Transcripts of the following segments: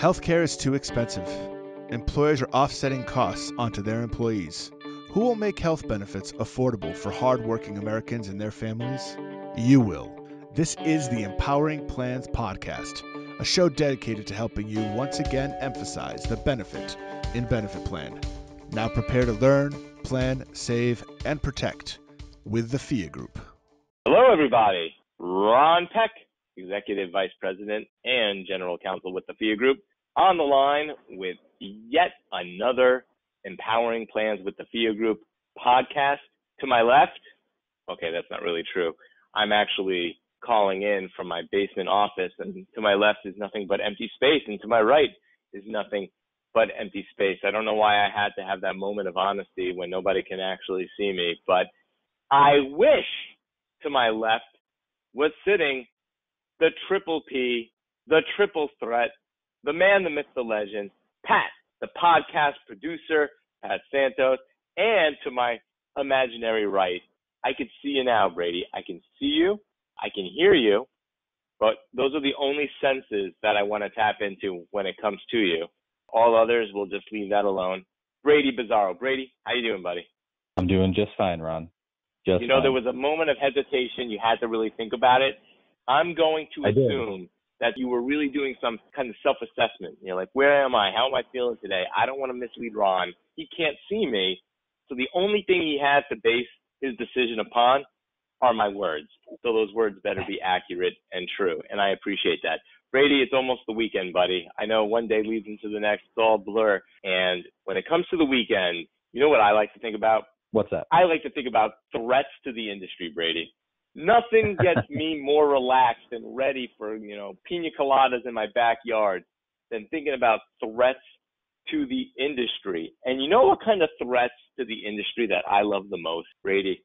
Healthcare is too expensive. Employers are offsetting costs onto their employees. Who will make health benefits affordable for hardworking Americans and their families? You will. This is the Empowering Plans Podcast, a show dedicated to helping you once again emphasize the benefit in Benefit Plan. Now prepare to learn, plan, save, and protect with the Phia Group. Hello, everybody. Ron Peck, Executive Vice President and General Counsel with the Phia Group, on the line with yet another Empowering Plans with the Phia Group podcast. To my left, okay, that's not really true. I'm actually calling in from my basement office, and to my left is nothing but empty space, and to my right is nothing but empty space. I don't know why I had to have that moment of honesty when nobody can actually see me, but I wish to my left was sitting the triple P, the triple threat, the man, the myth, the legend, Pat, the podcast producer, Pat Santos, and to my imaginary right, I can see you now, Brady. I can see you, I can hear you, but those are the only senses that I want to tap into when it comes to you. All others, we'll just leave that alone. Brady Bizarro. Brady, how you doing, buddy? I'm doing just fine, Ron. Just you know, fine. there was a moment of hesitation. You had to really think about it. I'm going to I assume that you were really doing some kind of self-assessment. You know, like where am I? How am I feeling today? I don't want to mislead Ron. He can't see me, so the only thing he has to base his decision upon are my words. So those words better be accurate and true, and I appreciate that. Brady, it's almost the weekend, buddy. I know one day leads into the next. It's all blur. And when it comes to the weekend, you know what I like to think about? What's that? I like to think about threats to the industry, Brady. Nothing gets me more relaxed and ready for, you know, pina coladas in my backyard than thinking about threats to the industry. And you know what kind of threats to the industry that I love the most, Brady?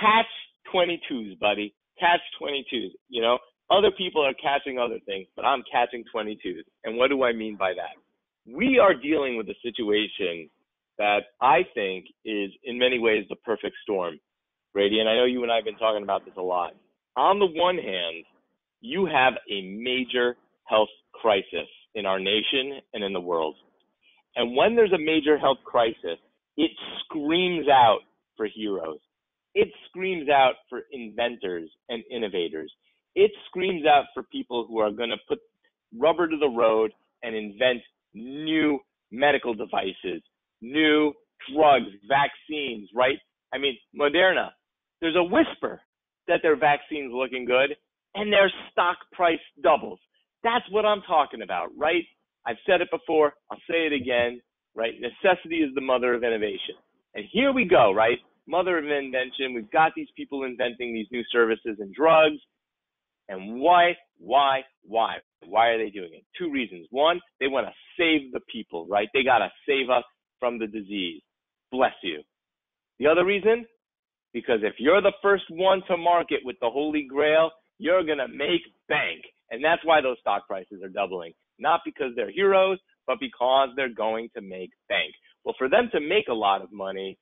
Catch 22s, buddy. Catch 22s. You know, other people are catching other things, but I'm catching 22s. And what do I mean by that? We are dealing with a situation that I think is in many ways the perfect storm, Brady. And I know you and I have been talking about this a lot. On the one hand, you have a major health crisis in our nation and in the world. And when there's a major health crisis, it screams out for heroes. It screams out for inventors and innovators. It screams out for people who are going to put rubber to the road and invent new medical devices, new drugs, vaccines, right? I mean, Moderna, there's a whisper that their vaccine's looking good and their stock price doubles. That's what I'm talking about, right? I've said it before, I'll say it again, right? Necessity is the mother of innovation. And here we go, right? Mother of invention. We've got these people inventing these new services and drugs. And why, why, why? Why are they doing it? Two reasons. One, they want to save the people, right? They got to save us from the disease. Bless you. The other reason, because if you're the first one to market with the holy grail, you're going to make bank. And that's why those stock prices are doubling. Not because they're heroes, but because they're going to make bank. Well, for them to make a lot of money,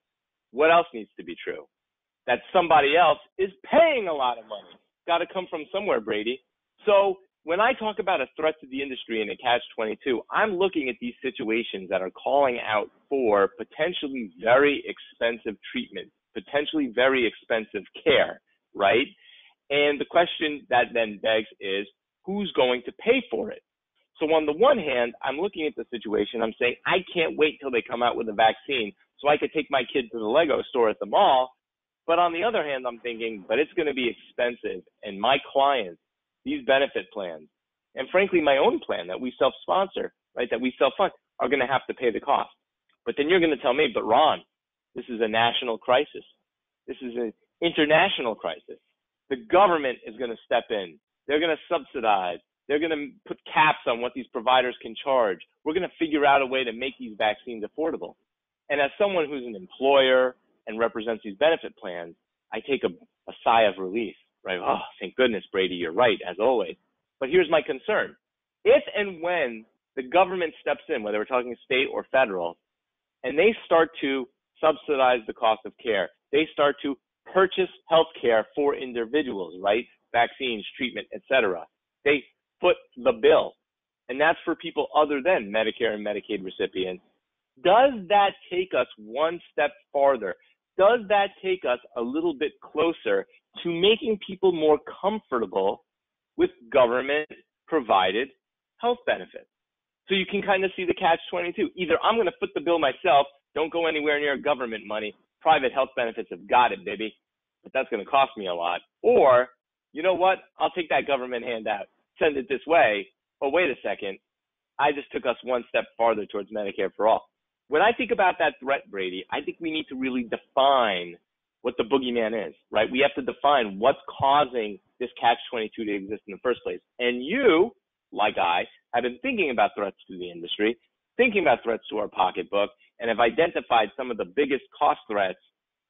what else needs to be true? That somebody else is paying a lot of money. Got to come from somewhere, Brady. So when I talk about a threat to the industry and a catch 22, I'm looking at these situations that are calling out for potentially very expensive treatment, potentially very expensive care, right? And the question that then begs is who's going to pay for it? So on the one hand, I'm looking at the situation. I'm saying I can't wait till they come out with a vaccine so I could take my kid to the Lego store at the mall. But on the other hand, I'm thinking, but it's going to be expensive, and my clients, these benefit plans, and frankly, my own plan that we self-sponsor, right, that we self-fund, are going to have to pay the cost. But then you're going to tell me, but Ron, this is a national crisis. This is an international crisis. The government is going to step in. They're going to subsidize. They're going to put caps on what these providers can charge. We're going to figure out a way to make these vaccines affordable. And as someone who's an employer and represents these benefit plans, I take a, a sigh of relief, right? Oh, thank goodness, Brady, you're right, as always. But here's my concern. If and when the government steps in, whether we're talking state or federal, and they start to subsidize the cost of care, they start to purchase health care for individuals, right? Vaccines, treatment, etc. They foot the bill. and that's for people other than Medicare and Medicaid recipients, does that take us one step farther? Does that take us a little bit closer to making people more comfortable with government provided health benefits? So you can kind of see the catch 22. Either I'm going to foot the bill myself, don't go anywhere near government money. Private health benefits have got it, baby. But that's going to cost me a lot. Or, you know what? I'll take that government handout, send it this way. Oh, wait a second. I just took us one step farther towards Medicare for all. When I think about that threat, Brady, I think we need to really define what the boogeyman is, right? We have to define what's causing this catch 22 to exist in the first place. And you, like I, have been thinking about threats to the industry, thinking about threats to our pocketbook, and have identified some of the biggest cost threats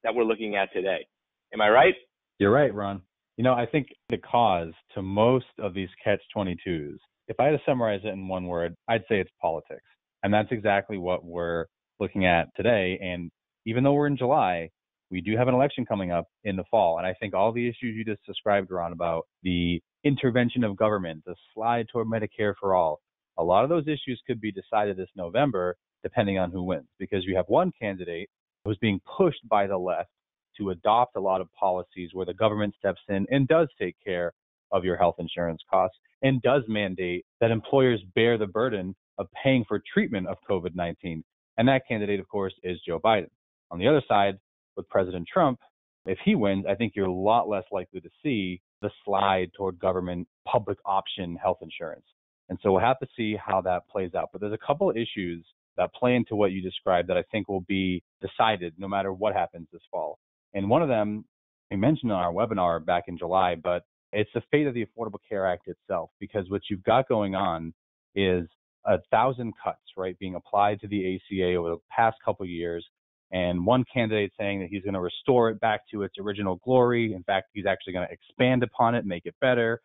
that we're looking at today. Am I right? You're right, Ron. You know, I think the cause to most of these catch 22s, if I had to summarize it in one word, I'd say it's politics. And that's exactly what we're looking at today. And even though we're in July, we do have an election coming up in the fall. And I think all the issues you just described, Ron, about the intervention of government, the slide toward Medicare for all, a lot of those issues could be decided this November, depending on who wins, because you have one candidate who's being pushed by the left to adopt a lot of policies where the government steps in and does take care of your health insurance costs and does mandate that employers bear the burden of paying for treatment of COVID 19. And that candidate, of course, is Joe Biden. On the other side, with President Trump, if he wins, I think you're a lot less likely to see the slide toward government public option health insurance. And so we'll have to see how that plays out. But there's a couple of issues that play into what you described that I think will be decided no matter what happens this fall. And one of them we mentioned on our webinar back in July, but it's the fate of the Affordable Care Act itself, because what you've got going on is a thousand cuts, right, being applied to the ACA over the past couple of years. And one candidate saying that he's going to restore it back to its original glory. In fact, he's actually going to expand upon it, make it better.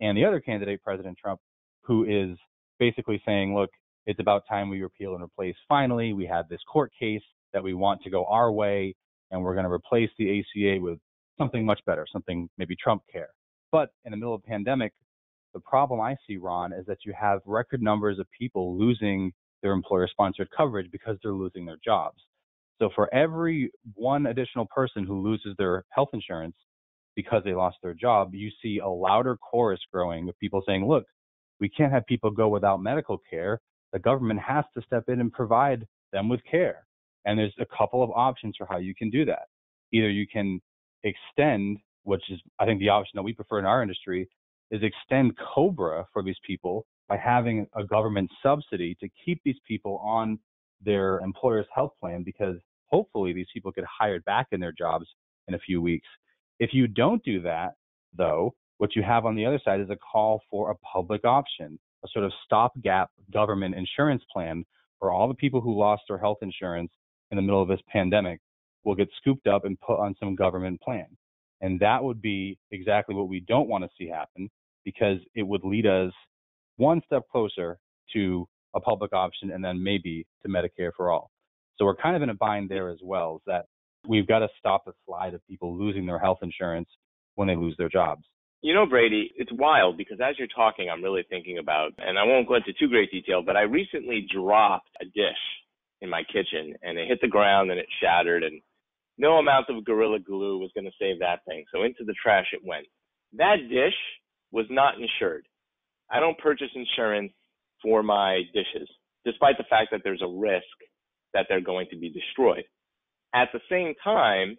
And the other candidate, President Trump, who is basically saying, look, it's about time we repeal and replace finally. We had this court case that we want to go our way, and we're going to replace the ACA with something much better, something maybe Trump care. But in the middle of a pandemic, the problem I see, Ron, is that you have record numbers of people losing their employer sponsored coverage because they're losing their jobs. So for every one additional person who loses their health insurance because they lost their job, you see a louder chorus growing of people saying, look, we can't have people go without medical care. The government has to step in and provide them with care. And there's a couple of options for how you can do that. Either you can extend, which is, I think, the option that we prefer in our industry, is extend COBRA for these people by having a government subsidy to keep these people on their employer's health plan because hopefully these people get hired back in their jobs in a few weeks. If you don't do that, though, what you have on the other side is a call for a public option, a sort of stopgap government insurance plan for all the people who lost their health insurance in the middle of this pandemic will get scooped up and put on some government plan. And that would be exactly what we don't want to see happen because it would lead us one step closer to a public option and then maybe to Medicare for all. So we're kind of in a bind there as well, is that we've got to stop the slide of people losing their health insurance when they lose their jobs. You know, Brady, it's wild because as you're talking, I'm really thinking about, and I won't go into too great detail, but I recently dropped a dish in my kitchen and it hit the ground and it shattered and no amount of Gorilla Glue was going to save that thing. So into the trash it went. That dish was not insured. I don't purchase insurance for my dishes, despite the fact that there's a risk that they're going to be destroyed. At the same time,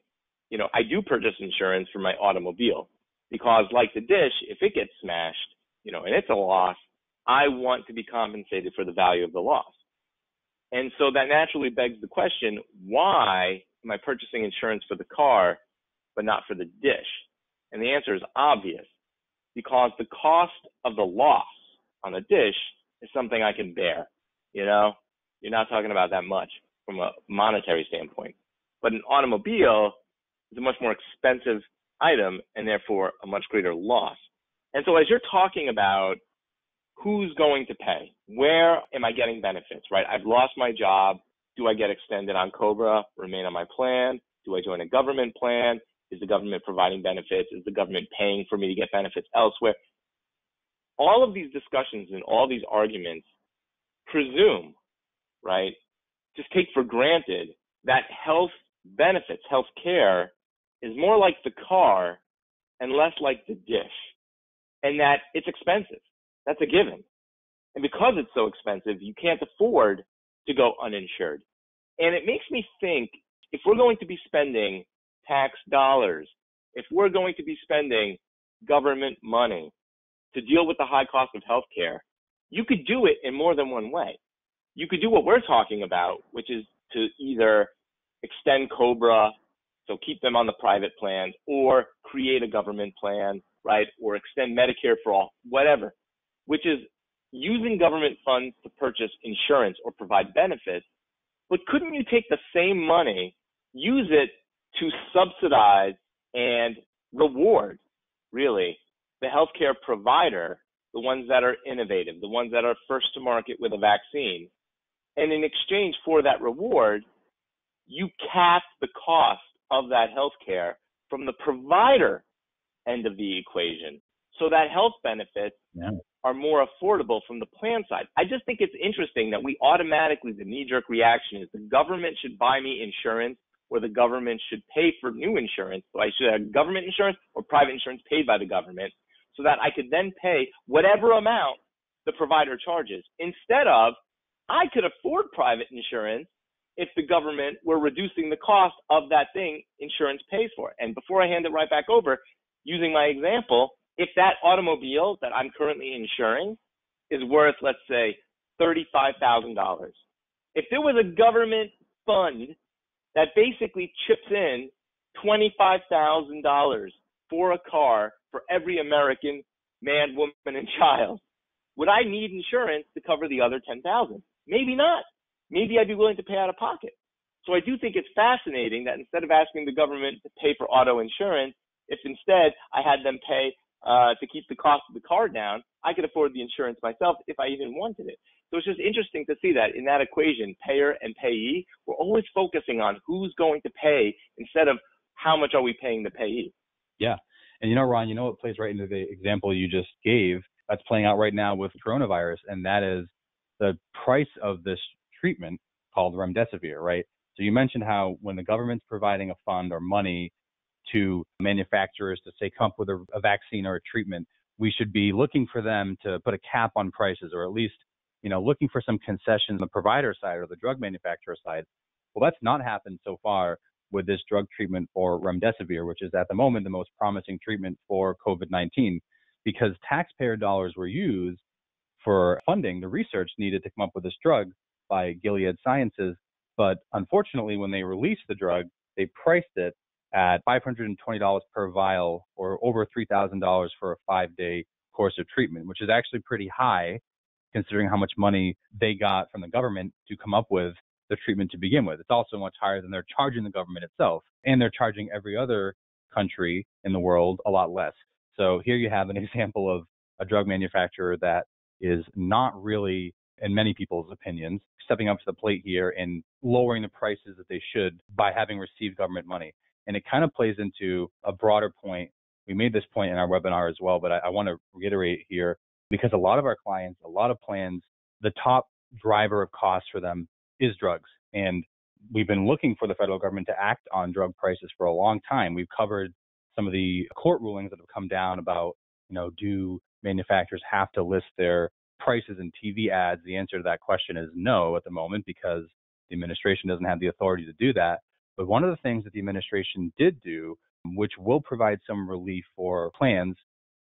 you know, I do purchase insurance for my automobile because like the dish, if it gets smashed, you know, and it's a loss, I want to be compensated for the value of the loss. And so that naturally begs the question, why am I purchasing insurance for the car, but not for the dish? And the answer is obvious because the cost of the loss on a dish is something I can bear. You know, you're not talking about that much from a monetary standpoint. But an automobile is a much more expensive item and therefore a much greater loss. And so as you're talking about who's going to pay, where am I getting benefits, right? I've lost my job. Do I get extended on Cobra, remain on my plan? Do I join a government plan? Is the government providing benefits? Is the government paying for me to get benefits elsewhere? all of these discussions and all these arguments presume, right, just take for granted that health benefits, health care is more like the car and less like the dish, and that it's expensive. That's a given. And because it's so expensive, you can't afford to go uninsured. And it makes me think if we're going to be spending tax dollars, if we're going to be spending government money to deal with the high cost of healthcare, you could do it in more than one way. You could do what we're talking about, which is to either extend COBRA, so keep them on the private plan, or create a government plan, right? Or extend Medicare for all, whatever, which is using government funds to purchase insurance or provide benefits. But couldn't you take the same money, use it to subsidize and reward, really, the healthcare provider, the ones that are innovative, the ones that are first to market with a vaccine. And in exchange for that reward, you cap the cost of that healthcare from the provider end of the equation so that health benefits yeah. are more affordable from the plan side. I just think it's interesting that we automatically, the knee jerk reaction is the government should buy me insurance or the government should pay for new insurance. So I should have government insurance or private insurance paid by the government so that I could then pay whatever amount the provider charges instead of I could afford private insurance if the government were reducing the cost of that thing insurance pays for. And before I hand it right back over, using my example, if that automobile that I'm currently insuring is worth, let's say, $35,000, if there was a government fund that basically chips in $25,000 for a car for every American man, woman, and child, would I need insurance to cover the other 10,000? Maybe not. Maybe I'd be willing to pay out of pocket. So I do think it's fascinating that instead of asking the government to pay for auto insurance, if instead I had them pay uh, to keep the cost of the car down, I could afford the insurance myself if I even wanted it. So it's just interesting to see that in that equation, payer and payee, we're always focusing on who's going to pay instead of how much are we paying the payee. Yeah. And you know, Ron, you know what plays right into the example you just gave that's playing out right now with coronavirus, and that is the price of this treatment called remdesivir, right? So you mentioned how when the government's providing a fund or money to manufacturers to say come up with a, a vaccine or a treatment, we should be looking for them to put a cap on prices or at least, you know, looking for some concessions on the provider side or the drug manufacturer side. Well, that's not happened so far with this drug treatment for remdesivir, which is at the moment the most promising treatment for COVID-19 because taxpayer dollars were used for funding the research needed to come up with this drug by Gilead Sciences. But unfortunately, when they released the drug, they priced it at $520 per vial or over $3,000 for a five day course of treatment, which is actually pretty high considering how much money they got from the government to come up with the treatment to begin with. It's also much higher than they're charging the government itself, and they're charging every other country in the world a lot less. So here you have an example of a drug manufacturer that is not really, in many people's opinions, stepping up to the plate here and lowering the prices that they should by having received government money. And it kind of plays into a broader point. We made this point in our webinar as well, but I, I want to reiterate here because a lot of our clients, a lot of plans, the top driver of cost for them is drugs. And we've been looking for the federal government to act on drug prices for a long time. We've covered some of the court rulings that have come down about, you know, do manufacturers have to list their prices in TV ads? The answer to that question is no at the moment because the administration doesn't have the authority to do that. But one of the things that the administration did do, which will provide some relief for plans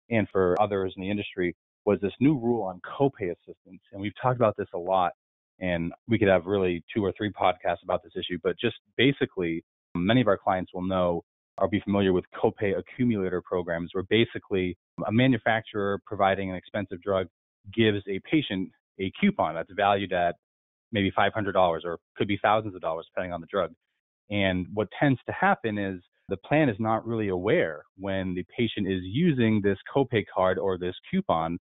and for others in the industry, was this new rule on copay assistance. And we've talked about this a lot, and we could have really two or three podcasts about this issue. But just basically, many of our clients will know or be familiar with copay accumulator programs, where basically a manufacturer providing an expensive drug gives a patient a coupon that's valued at maybe $500 or could be thousands of dollars depending on the drug. And what tends to happen is the plan is not really aware when the patient is using this copay card or this coupon.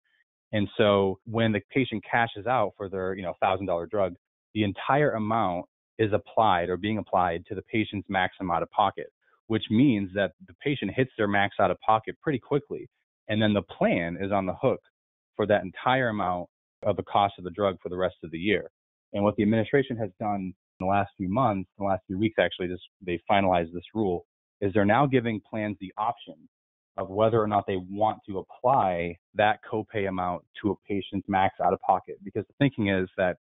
And so when the patient cashes out for their, you know, $1000 drug, the entire amount is applied or being applied to the patient's maximum out of pocket, which means that the patient hits their max out of pocket pretty quickly. And then the plan is on the hook for that entire amount of the cost of the drug for the rest of the year. And what the administration has done in the last few months, in the last few weeks actually, this, they finalized this rule, is they're now giving plans the option of whether or not they want to apply that copay amount to a patient's max out of pocket. Because the thinking is that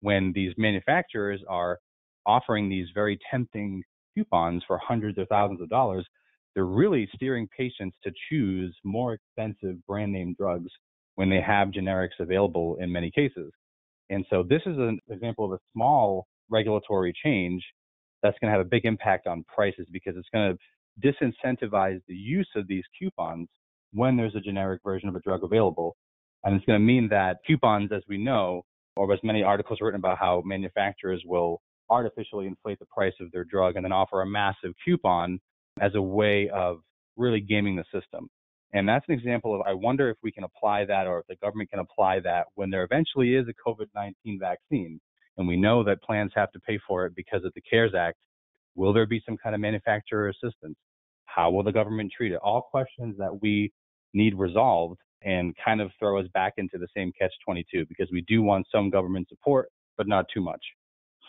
when these manufacturers are offering these very tempting coupons for hundreds or thousands of dollars, they're really steering patients to choose more expensive brand name drugs when they have generics available in many cases. And so this is an example of a small regulatory change that's going to have a big impact on prices because it's going to disincentivize the use of these coupons when there's a generic version of a drug available. And it's going to mean that coupons, as we know, or as many articles written about how manufacturers will artificially inflate the price of their drug and then offer a massive coupon as a way of really gaming the system. And that's an example of I wonder if we can apply that or if the government can apply that when there eventually is a COVID 19 vaccine. And we know that plans have to pay for it because of the CARES Act Will there be some kind of manufacturer assistance? How will the government treat it? All questions that we need resolved and kind of throw us back into the same catch 22 because we do want some government support, but not too much.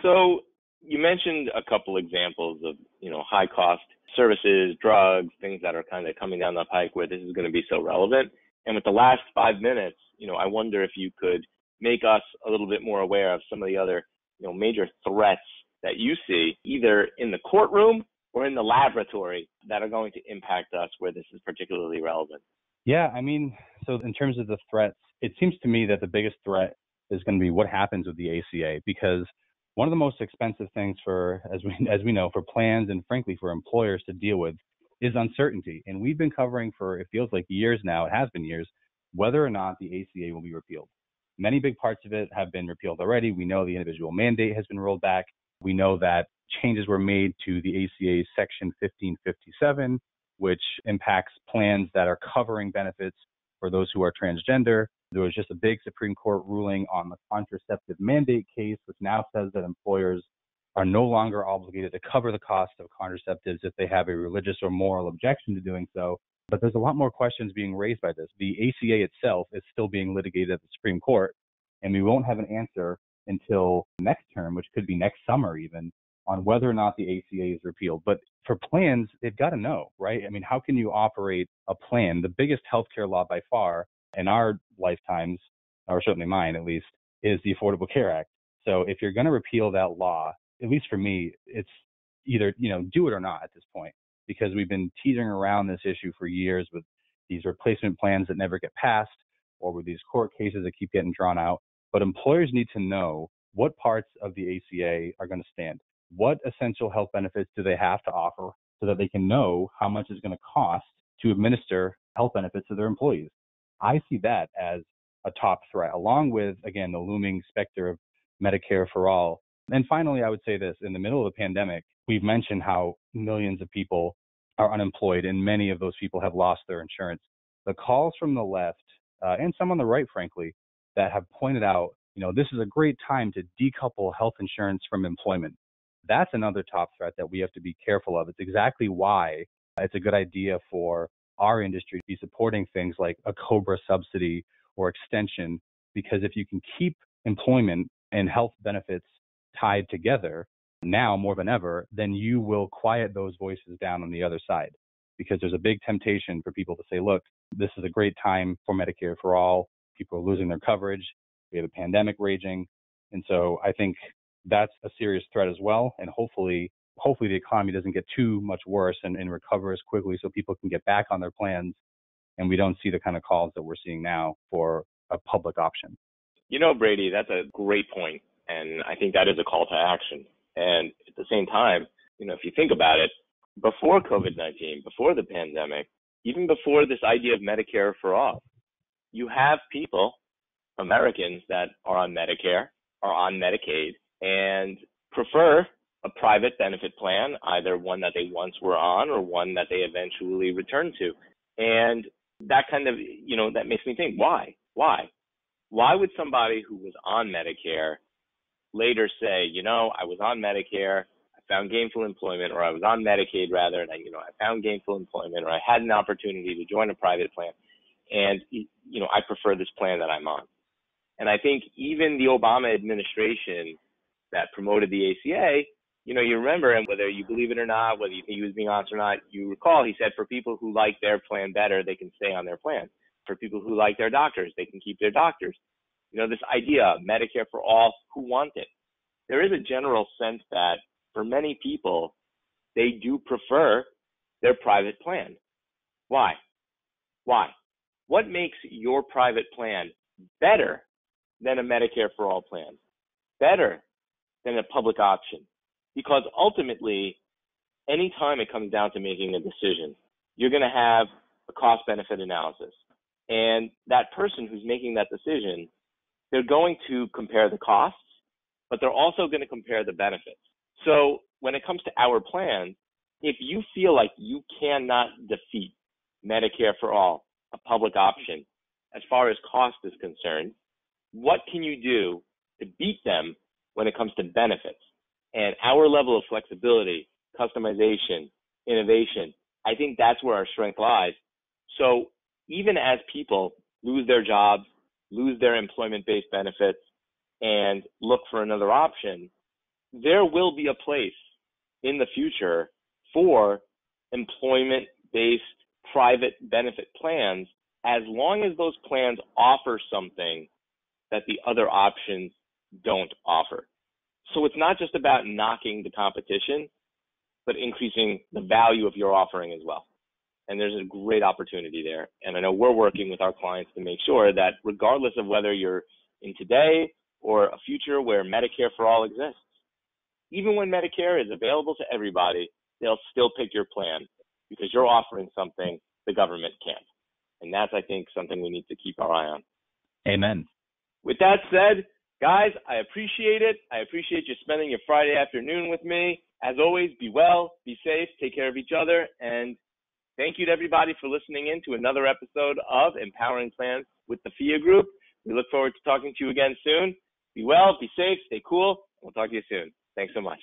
So you mentioned a couple examples of, you know, high cost services, drugs, things that are kind of coming down the pike where this is going to be so relevant. And with the last five minutes, you know, I wonder if you could make us a little bit more aware of some of the other, you know, major threats that you see either in the courtroom or in the laboratory that are going to impact us where this is particularly relevant? Yeah, I mean, so in terms of the threats, it seems to me that the biggest threat is going to be what happens with the ACA because one of the most expensive things for as we as we know for plans and frankly for employers to deal with is uncertainty. And we've been covering for it feels like years now, it has been years, whether or not the ACA will be repealed. Many big parts of it have been repealed already. We know the individual mandate has been rolled back. We know that changes were made to the ACA Section 1557, which impacts plans that are covering benefits for those who are transgender. There was just a big Supreme Court ruling on the contraceptive mandate case, which now says that employers are no longer obligated to cover the cost of contraceptives if they have a religious or moral objection to doing so. But there's a lot more questions being raised by this. The ACA itself is still being litigated at the Supreme Court, and we won't have an answer until next term, which could be next summer even, on whether or not the ACA is repealed. But for plans, they've got to know, right? I mean, how can you operate a plan? The biggest healthcare law by far in our lifetimes, or certainly mine at least, is the Affordable Care Act. So if you're going to repeal that law, at least for me, it's either, you know, do it or not at this point, because we've been teetering around this issue for years with these replacement plans that never get passed or with these court cases that keep getting drawn out. But employers need to know what parts of the ACA are going to stand. What essential health benefits do they have to offer so that they can know how much it's going to cost to administer health benefits to their employees? I see that as a top threat, along with, again, the looming specter of Medicare for all. And finally, I would say this in the middle of the pandemic, we've mentioned how millions of people are unemployed and many of those people have lost their insurance. The calls from the left uh, and some on the right, frankly, that have pointed out, you know, this is a great time to decouple health insurance from employment. That's another top threat that we have to be careful of. It's exactly why it's a good idea for our industry to be supporting things like a COBRA subsidy or extension, because if you can keep employment and health benefits tied together now more than ever, then you will quiet those voices down on the other side. Because there's a big temptation for people to say, look, this is a great time for Medicare for all. People are losing their coverage. We have a pandemic raging. And so I think that's a serious threat as well. And hopefully, hopefully the economy doesn't get too much worse and, and recover as quickly so people can get back on their plans and we don't see the kind of calls that we're seeing now for a public option. You know, Brady, that's a great point, and I think that is a call to action. And at the same time, you know, if you think about it, before COVID-19, before the pandemic, even before this idea of Medicare for all, you have people, Americans that are on Medicare, are on Medicaid, and prefer a private benefit plan, either one that they once were on or one that they eventually return to. And that kind of, you know, that makes me think, why? Why? Why would somebody who was on Medicare later say, you know, I was on Medicare, I found gainful employment, or I was on Medicaid rather, and I, you know, I found gainful employment, or I had an opportunity to join a private plan, and you know, I prefer prefer this plan that I'm on. And I think even the Obama administration that promoted the ACA, you know, you remember, and whether you believe it or not, whether you think he was being honest or not, you recall he said for people who like their plan better, they can stay on their plan. For people who like their doctors, they can keep their doctors. You know, this idea, of Medicare for all who want it. There is a general sense that for many people, they do prefer their private plan. Why? Why? What makes your private plan better than a Medicare for all plan? Better than a public option? Because ultimately, anytime it comes down to making a decision, you're going to have a cost benefit analysis. And that person who's making that decision, they're going to compare the costs, but they're also going to compare the benefits. So when it comes to our plan, if you feel like you cannot defeat Medicare for all, a public option, as far as cost is concerned, what can you do to beat them when it comes to benefits? And our level of flexibility, customization, innovation, I think that's where our strength lies. So even as people lose their jobs, lose their employment based benefits, and look for another option, there will be a place in the future for employment based private benefit plans as long as those plans offer something that the other options don't offer. So it's not just about knocking the competition, but increasing the value of your offering as well. And there's a great opportunity there. And I know we're working with our clients to make sure that regardless of whether you're in today or a future where Medicare for all exists, even when Medicare is available to everybody, they'll still pick your plan because you're offering something the government can't. And that's, I think, something we need to keep our eye on. Amen. With that said, guys, I appreciate it. I appreciate you spending your Friday afternoon with me. As always, be well, be safe, take care of each other, and thank you to everybody for listening in to another episode of Empowering Plans with the Phia Group. We look forward to talking to you again soon. Be well, be safe, stay cool. We'll talk to you soon. Thanks so much.